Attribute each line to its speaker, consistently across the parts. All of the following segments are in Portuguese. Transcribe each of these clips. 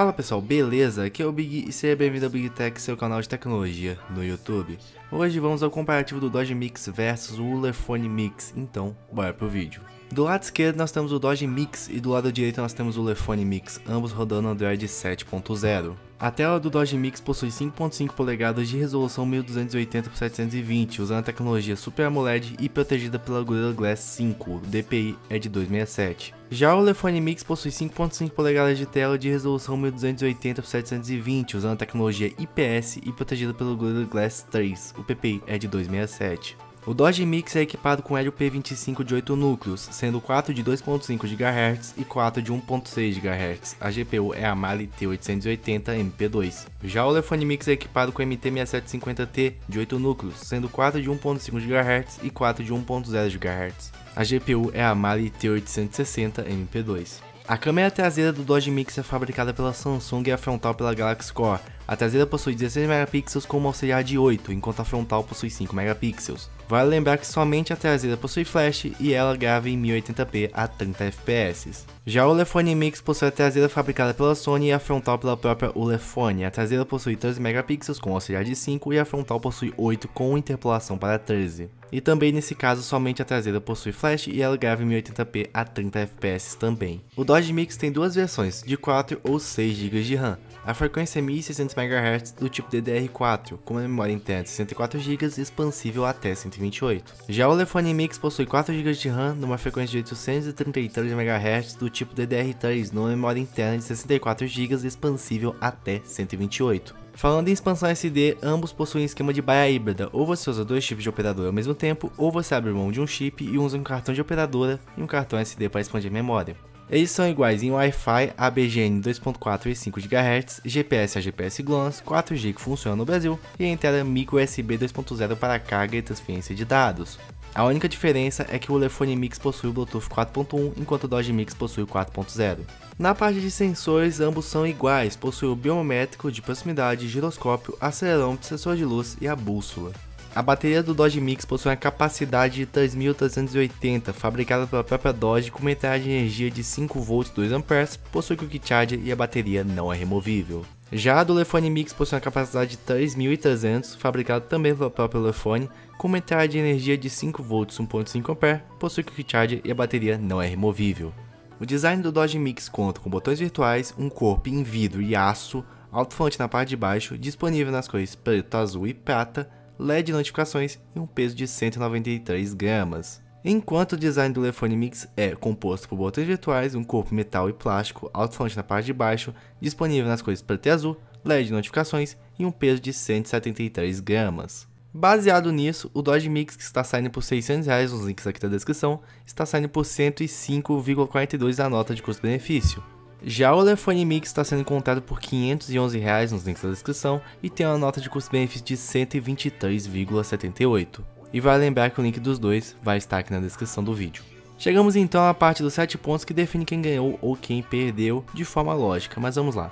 Speaker 1: Fala pessoal, beleza? Aqui é o Big e seja bem-vindo ao Big Tech, seu canal de tecnologia no YouTube. Hoje vamos ao comparativo do Dodge Mix versus o Ulefone Mix, então bora pro vídeo. Do lado esquerdo nós temos o Dodge Mix e do lado direito nós temos o Ulefone Mix, ambos rodando Android 7.0. A tela do Dodge Mix possui 5.5 polegadas de resolução 1280 por 720, usando a tecnologia Super AMOLED e protegida pela Gorilla Glass 5, o DPI é de 267. Já o Lefone Mix possui 5.5 polegadas de tela de resolução 1280 por 720, usando a tecnologia IPS e protegida pelo Gorilla Glass 3, o PPI é de 267. O Dodge Mix é equipado com Helio P25 de 8 núcleos, sendo 4 de 2.5 GHz e 4 de 1.6 GHz. A GPU é a Mali T880 MP2. Já o Lefone Mix é equipado com MT6750T de 8 núcleos, sendo 4 de 1.5 GHz e 4 de 1.0 GHz. A GPU é a Mali T860 MP2. A câmera traseira do Dodge Mix é fabricada pela Samsung e a frontal pela Galaxy Core. A traseira possui 16 megapixels com uma auxiliar de 8, enquanto a frontal possui 5 megapixels. Vale lembrar que somente a traseira possui flash e ela grava em 1080p a 30 fps. Já o Ulefone Mix possui a traseira fabricada pela Sony e a frontal pela própria Ulefone. A traseira possui 13 megapixels com auxiliar de 5 e a frontal possui 8 com interpolação para 13. E também nesse caso somente a traseira possui flash e ela grava em 1080p a 30 fps também. O Dodge Mix tem duas versões, de 4 ou 6 GB de RAM. A frequência é 1600 MHz do tipo DDR4, com uma memória interna de 64 GB expansível até 128. Já o Lefone Mix possui 4 GB de RAM numa frequência de 833 MHz do tipo DDR3, numa memória interna de 64 GB expansível até 128. Falando em expansão SD, ambos possuem esquema de baia híbrida, ou você usa dois chips de operadora ao mesmo tempo, ou você abre mão de um chip e usa um cartão de operadora e um cartão SD para expandir memória. Eles são iguais em Wi-Fi, ABGN 2.4 e 5 GHz, GPS a GPS GLONASS, 4G que funciona no Brasil e entrada micro USB 2.0 para carga e transferência de dados. A única diferença é que o Ulefone Mix possui o Bluetooth 4.1 enquanto o Dodge Mix possui o 4.0. Na parte de sensores, ambos são iguais, possui o biométrico de proximidade, giroscópio, acelerômetro, sensor de luz e a bússola. A bateria do Dodge Mix possui uma capacidade de 3380, fabricada pela própria Dodge com uma entrada de energia de 5V 2A, possui quick charger e a bateria não é removível. Já a do Lefone Mix possui uma capacidade de 3300, fabricada também pela própria Lefone, com uma entrada de energia de 5V 1.5A, possui quick charger e a bateria não é removível. O design do Dodge Mix conta com botões virtuais, um corpo em vidro e aço, alto-falante na parte de baixo, disponível nas cores preto, azul e prata, LED notificações e um peso de 193 gramas. Enquanto o design do Lefone Mix é composto por botões virtuais, um corpo metal e plástico, alto-falante na parte de baixo, disponível nas cores preto e azul, LED notificações e um peso de 173 gramas. Baseado nisso, o Dodge Mix que está saindo por 600 reais, os links aqui da descrição, está saindo por 105,42 a nota de custo-benefício. Já o Lefone Mix está sendo encontrado por 511 reais nos links da descrição e tem uma nota de custo-benefício de 123,78. E vale lembrar que o link dos dois vai estar aqui na descrição do vídeo. Chegamos então à parte dos 7 pontos que define quem ganhou ou quem perdeu de forma lógica, mas vamos lá.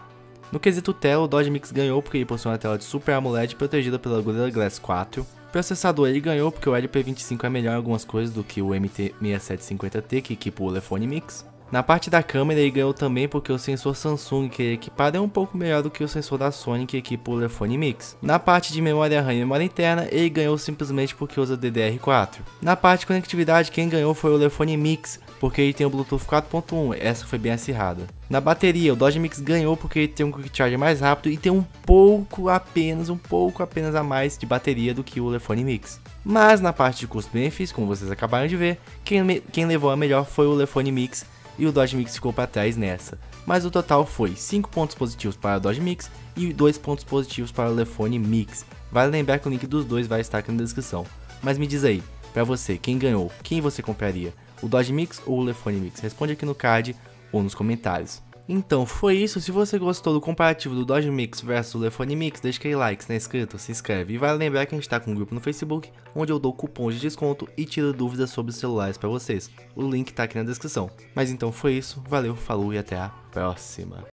Speaker 1: No quesito tela, o Dodge Mix ganhou porque ele possui uma tela de Super AMOLED protegida pela Gorilla Glass 4. Processador ele ganhou porque o LP25 é melhor em algumas coisas do que o MT6750T que equipa o Lefone Mix. Na parte da câmera ele ganhou também porque o sensor Samsung que é equipado é um pouco melhor do que o sensor da Sony que equipa o Lefone Mix. Na parte de memória RAM e memória interna ele ganhou simplesmente porque usa DDR4. Na parte de conectividade quem ganhou foi o Lefone Mix porque ele tem o Bluetooth 4.1, essa foi bem acirrada. Na bateria, o Dodge Mix ganhou porque ele tem um Quick Charge mais rápido e tem um pouco apenas, um pouco apenas a mais de bateria do que o Lefone Mix. Mas na parte de custo-benefício, como vocês acabaram de ver, quem, quem levou a melhor foi o Lefone Mix e o Dodge Mix ficou para trás nessa. Mas o total foi 5 pontos positivos para o Dodge Mix e 2 pontos positivos para o Lefone Mix. Vale lembrar que o link dos dois vai estar aqui na descrição. Mas me diz aí, para você, quem ganhou, quem você compraria? O Dodge Mix ou o Lefone Mix? Responde aqui no card ou nos comentários. Então foi isso, se você gostou do comparativo do Dodge Mix versus o Lefone Mix, deixa aquele like, se não é inscrito, se inscreve. E vale lembrar que a gente tá com um grupo no Facebook, onde eu dou cupons de desconto e tiro dúvidas sobre celulares para vocês. O link tá aqui na descrição. Mas então foi isso, valeu, falou e até a próxima.